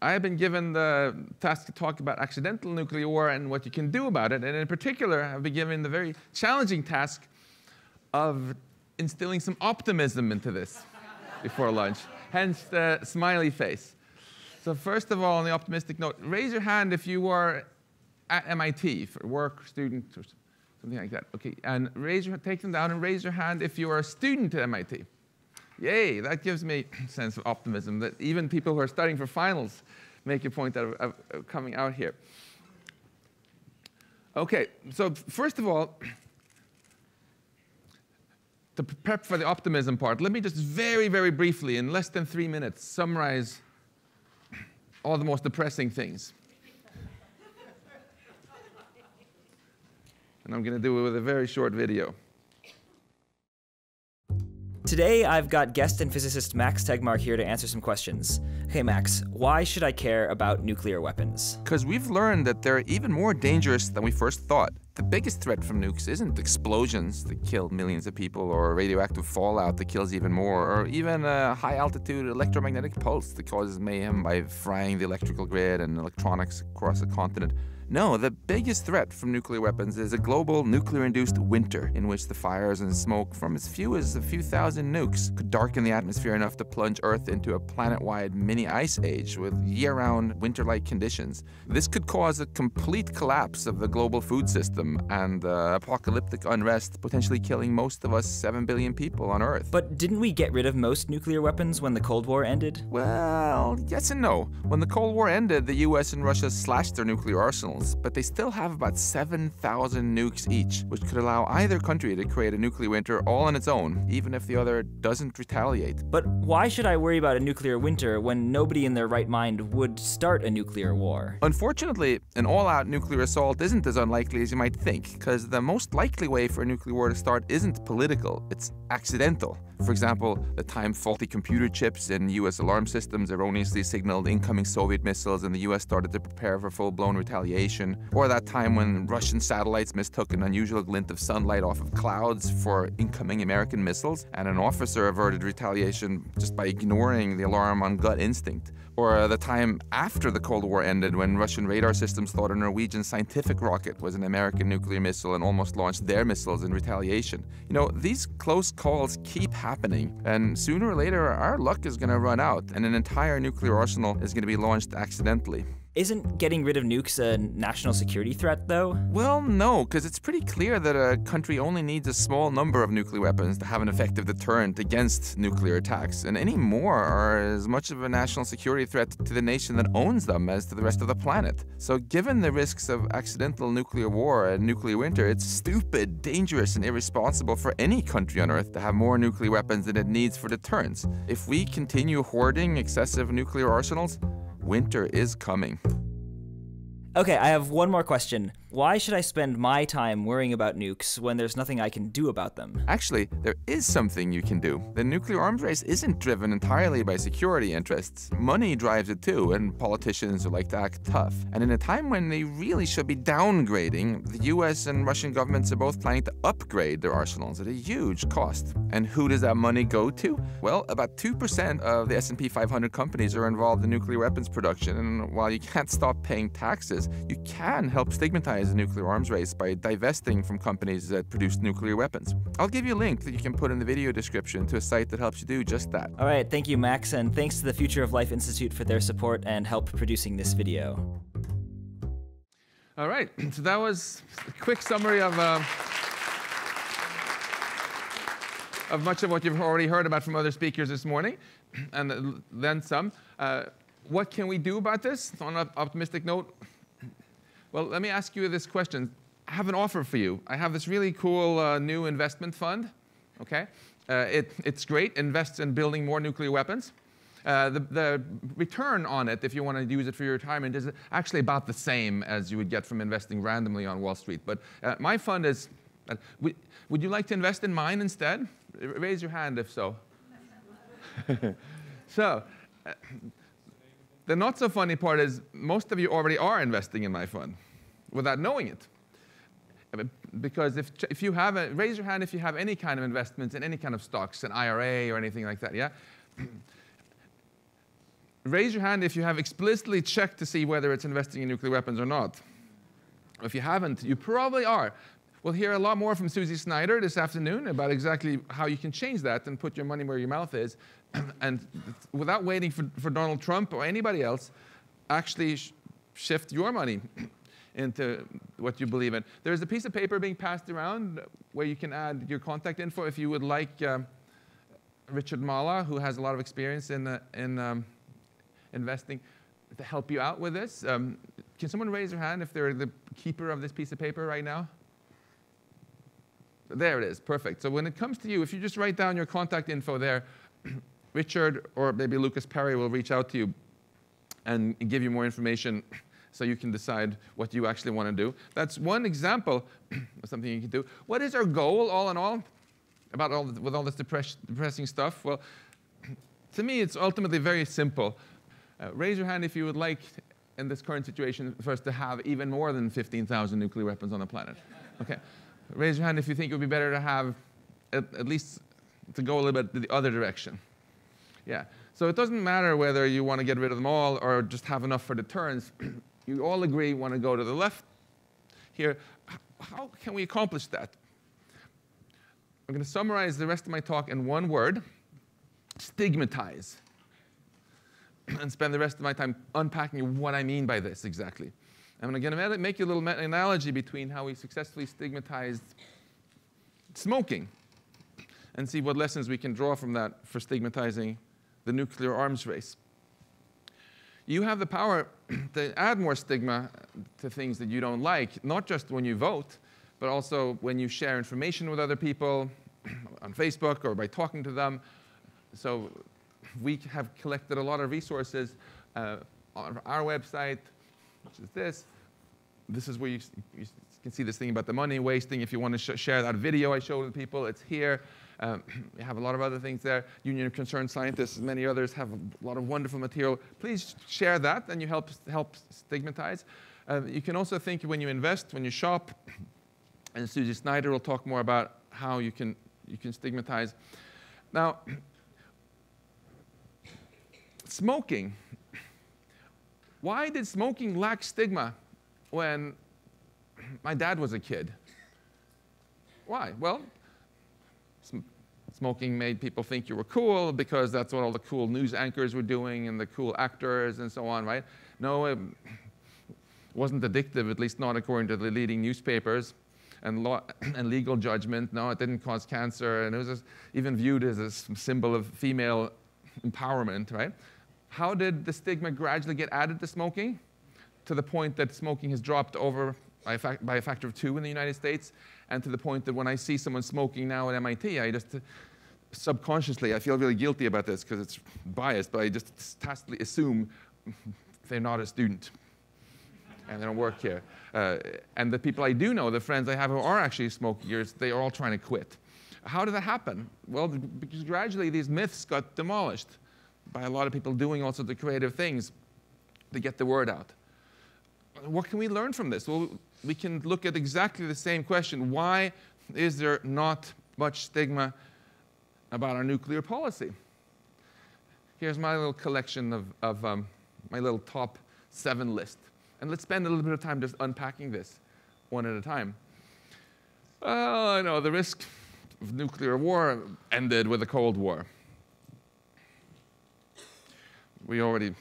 I have been given the task to talk about accidental nuclear war and what you can do about it. And in particular, I've been given the very challenging task of instilling some optimism into this before lunch, hence the smiley face. So first of all, on the optimistic note, raise your hand if you are at MIT for work, student, or something like that. Okay, and raise your, take them down and raise your hand if you are a student at MIT. Yay, that gives me a sense of optimism that even people who are studying for finals make a point of, of, of coming out here. Okay, so first of all, to prep for the optimism part, let me just very, very briefly, in less than three minutes, summarize all the most depressing things. and I'm going to do it with a very short video. Today, I've got guest and physicist Max Tegmark here to answer some questions. Hey, Max, why should I care about nuclear weapons? Because we've learned that they're even more dangerous than we first thought. The biggest threat from nukes isn't explosions that kill millions of people, or radioactive fallout that kills even more, or even a high altitude electromagnetic pulse that causes mayhem by frying the electrical grid and electronics across a continent. No, the biggest threat from nuclear weapons is a global nuclear induced winter in which the fires and smoke from as few as a few thousand nukes could darken the atmosphere enough to plunge Earth into a planet wide mini ice age with year round winter like conditions. This could cause a complete collapse of the global food system and uh, apocalyptic unrest, potentially killing most of us 7 billion people on Earth. But didn't we get rid of most nuclear weapons when the Cold War ended? Well, yes and no. When the Cold War ended, the US and Russia slashed their nuclear arsenals but they still have about 7,000 nukes each, which could allow either country to create a nuclear winter all on its own, even if the other doesn't retaliate. But why should I worry about a nuclear winter when nobody in their right mind would start a nuclear war? Unfortunately, an all out nuclear assault isn't as unlikely as you might think, because the most likely way for a nuclear war to start isn't political, it's accidental. For example, the time faulty computer chips in US alarm systems erroneously signaled incoming Soviet missiles and the US started to prepare for full blown retaliation, or that time when Russian satellites mistook an unusual glint of sunlight off of clouds for incoming American missiles, and an officer averted retaliation just by ignoring the alarm on gut instinct or the time after the Cold War ended when Russian radar systems thought a Norwegian scientific rocket was an American nuclear missile and almost launched their missiles in retaliation. You know, these close calls keep happening, and sooner or later our luck is going to run out and an entire nuclear arsenal is going to be launched accidentally. Isn't getting rid of nukes a national security threat, though? Well, no, because it's pretty clear that a country only needs a small number of nuclear weapons to have an effective deterrent against nuclear attacks, and any more are as much of a national security threat to the nation that owns them as to the rest of the planet. So, given the risks of accidental nuclear war and nuclear winter, it's stupid, dangerous, and irresponsible for any country on Earth to have more nuclear weapons than it needs for deterrence. If we continue hoarding excessive nuclear arsenals, Winter is coming. Okay, I have one more question. Why should I spend my time worrying about nukes when there's nothing I can do about them? Actually, there is something you can do. The nuclear arms race isn't driven entirely by security interests. Money drives it too, and politicians are like to act tough. And in a time when they really should be downgrading, the US and Russian governments are both planning to upgrade their arsenals at a huge cost. And who does that money go to? Well, about 2% of the S&P 500 companies are involved in nuclear weapons production, and while you can't stop paying taxes, you can help stigmatize the nuclear arms race by divesting from companies that produce nuclear weapons. I'll give you a link that you can put in the video description to a site that helps you do just that. All right, thank you, Max, and thanks to the Future of Life Institute for their support and help producing this video. All right, so that was a quick summary of. Uh, of much of what you've already heard about from other speakers this morning, and then some. Uh, what can we do about this? On an optimistic note, well, let me ask you this question. I have an offer for you. I have this really cool uh, new investment fund. Okay, uh, it, it's great. Invests in building more nuclear weapons. Uh, the, the, return on it, if you want to use it for your retirement, is actually about the same as you would get from investing randomly on Wall Street. But uh, my fund is. Uh, would you like to invest in mine instead? Raise your hand if so. so. Uh, the not so funny part is most of you already are investing in my fund without knowing it. Because if, if you have a, raise your hand if you have any kind of investments in any kind of stocks, an IRA or anything like that, yeah? raise your hand if you have explicitly checked to see whether it's investing in nuclear weapons or not. If you haven't, you probably are. We'll hear a lot more from Susie Snyder this afternoon about exactly how you can change that and put your money where your mouth is. and without waiting for, for Donald Trump or anybody else, actually sh shift your money into what you believe in. There's a piece of paper being passed around where you can add your contact info if you would like uh, Richard Mallah, who has a lot of experience in, uh, in um, investing, to help you out with this. Um, can someone raise their hand if they're the keeper of this piece of paper right now? There it is, perfect. So when it comes to you, if you just write down your contact info there, Richard or maybe Lucas Perry will reach out to you and give you more information so you can decide what you actually want to do. That's one example of something you can do. What is our goal, all in all, about all with all this depress depressing stuff? Well, to me, it's ultimately very simple. Uh, raise your hand if you would like, in this current situation, for us to have even more than 15,000 nuclear weapons on the planet. Okay. Raise your hand if you think it would be better to have at, at least to go a little bit the other direction. Yeah. So it doesn't matter whether you want to get rid of them all or just have enough for deterrence. you all agree want to go to the left here. How can we accomplish that? I'm going to summarize the rest of my talk in one word stigmatize. and spend the rest of my time unpacking what I mean by this exactly. I'm going to make you a little analogy between how we successfully stigmatized smoking and see what lessons we can draw from that for stigmatizing the nuclear arms race. You have the power to add more stigma to things that you don't like, not just when you vote, but also when you share information with other people on Facebook or by talking to them. So we have collected a lot of resources uh, on our website, which is this. This is where you, you can see this thing about the money wasting. If you want to sh share that video I showed with people, it's here. Um, we have a lot of other things there. Union of Concerned Scientists, many others have a lot of wonderful material. Please share that, and you help, help stigmatize. Uh, you can also think when you invest, when you shop, and Susie Snyder will talk more about how you can, you can stigmatize. Now, smoking. Why did smoking lack stigma when my dad was a kid? Why? Well, smoking made people think you were cool because that's what all the cool news anchors were doing and the cool actors and so on, right? No, it wasn't addictive, at least not according to the leading newspapers and, law, and legal judgment. No, it didn't cause cancer, and it was even viewed as a symbol of female empowerment, right? How did the stigma gradually get added to smoking? To the point that smoking has dropped over by a, by a, factor of two in the United States, and to the point that when I see someone smoking now at MIT, I just subconsciously, I feel really guilty about this because it's biased, but I just tacitly assume they're not a student and they don't work here. Uh, and the people I do know, the friends I have who are actually smokers, they are all trying to quit. How did that happen? Well, because gradually these myths got demolished by a lot of people doing all sorts of creative things to get the word out. What can we learn from this? Well, we can look at exactly the same question. Why is there not much stigma about our nuclear policy? Here's my little collection of, of um, my little top seven list. And let's spend a little bit of time just unpacking this one at a time. Well, I know the risk of nuclear war ended with the Cold War we already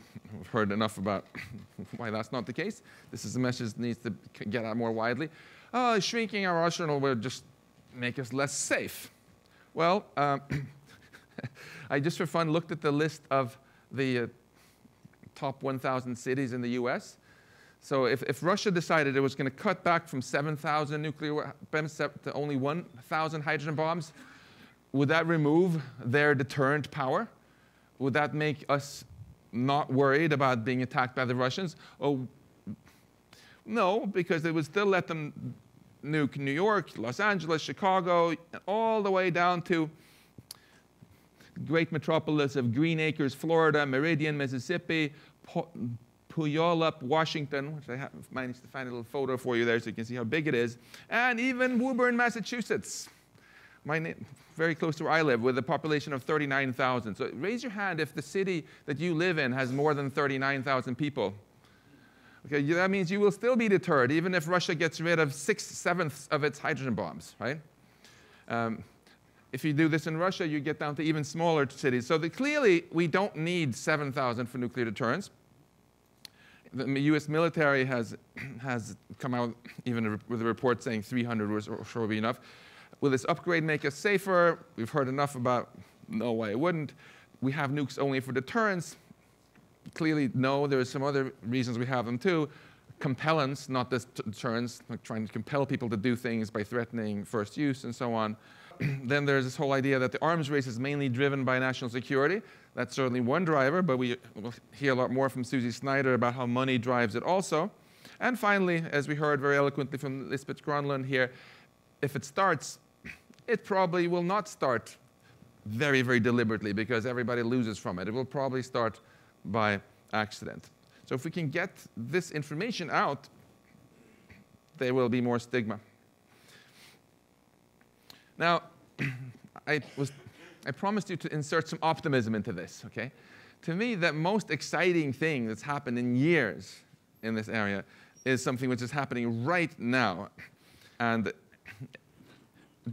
heard enough about why that's not the case. This is a message that needs to get out more widely. Oh, shrinking our arsenal will just make us less safe. Well, um, I just for fun looked at the list of the uh, top 1,000 cities in the US. So if, if Russia decided it was going to cut back from 7,000 nuclear weapons to only 1,000 hydrogen bombs, would that remove their deterrent power? Would that make us not worried about being attacked by the Russians? Oh, no, because they would still let them nuke New York, Los Angeles, Chicago, all the way down to great metropolis of Greenacres, Florida, Meridian, Mississippi, Puyallup, Washington, which I have managed to find a little photo for you there so you can see how big it is, and even Woburn, Massachusetts. My very close to where I live, with a population of 39,000. So raise your hand if the city that you live in has more than 39,000 people. Okay, that means you will still be deterred, even if Russia gets rid of six sevenths of its hydrogen bombs, right? Um, if you do this in Russia, you get down to even smaller cities. So the, clearly, we don't need 7,000 for nuclear deterrence. The U.S. military has, has come out even with a report saying 300 was sure will be enough. Will this upgrade make us safer? We've heard enough about no way it wouldn't. We have nukes only for deterrence. Clearly, no. There are some other reasons we have them too. Compellence, not deterrence, like trying to compel people to do things by threatening first use and so on. then there's this whole idea that the arms race is mainly driven by national security. That's certainly one driver, but we will hear a lot more from Susie Snyder about how money drives it also. And finally, as we heard very eloquently from Lisbeth Gronlund here, if it starts, it probably will not start very, very deliberately because everybody loses from it. It will probably start by accident. So if we can get this information out, there will be more stigma. Now, I, was, I promised you to insert some optimism into this, okay? To me, the most exciting thing that's happened in years in this area is something which is happening right now. And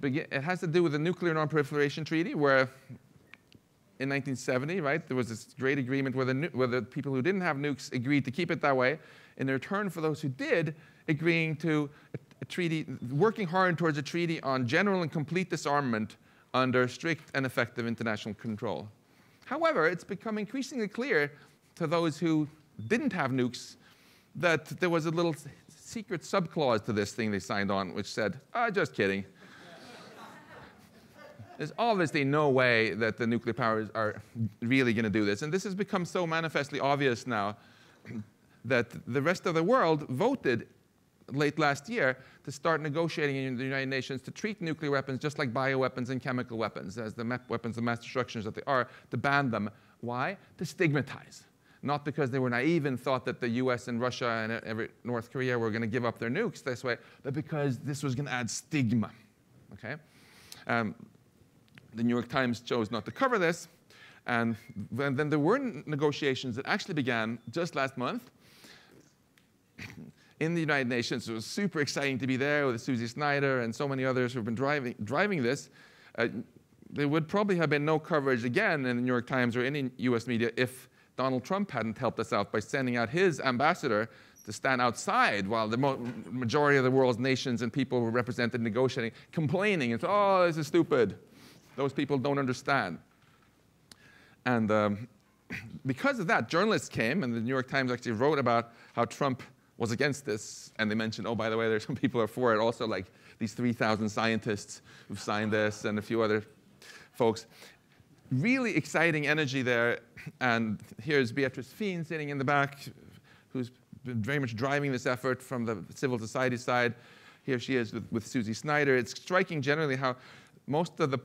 it has to do with the Nuclear Non-Proliferation Treaty, where in 1970, right, there was this great agreement where the, where the people who didn't have nukes agreed to keep it that way, in return for those who did, agreeing to a, a treaty, working hard towards a treaty on general and complete disarmament under strict and effective international control. However, it's become increasingly clear to those who didn't have nukes that there was a little secret subclause to this thing they signed on, which said, ah, just kidding. There's obviously no way that the nuclear powers are really going to do this. And this has become so manifestly obvious now that the rest of the world voted late last year to start negotiating in the United Nations to treat nuclear weapons just like bioweapons and chemical weapons, as the weapons of mass destruction that they are, to ban them. Why? To stigmatize. Not because they were naive and thought that the US and Russia and every, North Korea were going to give up their nukes this way, but because this was going to add stigma. Okay? Um, the New York Times chose not to cover this. And then there were negotiations that actually began just last month in the United Nations. It was super exciting to be there with Susie Snyder and so many others who have been driving, driving this. Uh, there would probably have been no coverage again in the New York Times or any US media if Donald Trump hadn't helped us out by sending out his ambassador to stand outside while the majority of the world's nations and people were represented negotiating, complaining. It's, oh, this is stupid. Those people don't understand. And um, because of that, journalists came, and the New York Times actually wrote about how Trump was against this. And they mentioned, oh, by the way, there's some people who are for it. Also, like these 3,000 scientists who've signed this, and a few other folks. Really exciting energy there. And here's Beatrice Fihn sitting in the back, who's been very much driving this effort from the civil society side. Here she is with, with Susie Snyder. It's striking generally how most of the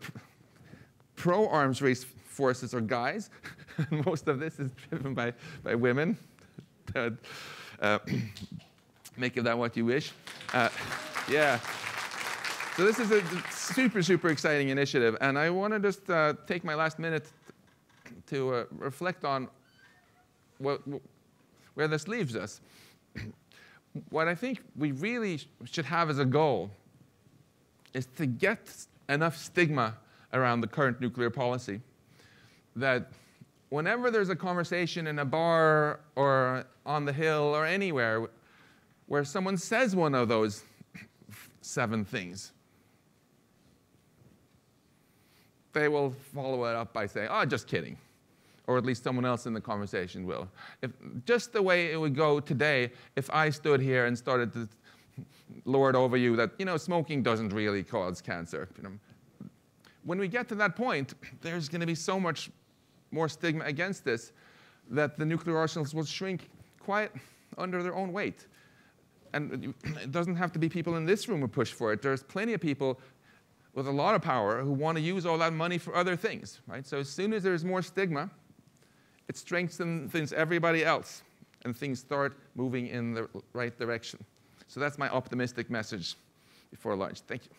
pro arms race forces are guys. Most of this is driven by, by women. uh, make of that what you wish. Uh, yeah. So this is a super, super exciting initiative. And I want to just uh, take my last minute to uh, reflect on what, where this leaves us. what I think we really should have as a goal is to get enough stigma around the current nuclear policy that whenever there's a conversation in a bar or on the hill or anywhere where someone says one of those seven things, they will follow it up by saying, oh, just kidding. Or at least someone else in the conversation will. If, just the way it would go today if I stood here and started to lord over you that, you know, smoking doesn't really cause cancer. You know, when we get to that point, there's going to be so much more stigma against this that the nuclear arsenals will shrink quite under their own weight. And it doesn't have to be people in this room who push for it. There's plenty of people with a lot of power who want to use all that money for other things, right? So as soon as there's more stigma, it strengthens everybody else, and things start moving in the right direction. So that's my optimistic message before lunch. Thank you.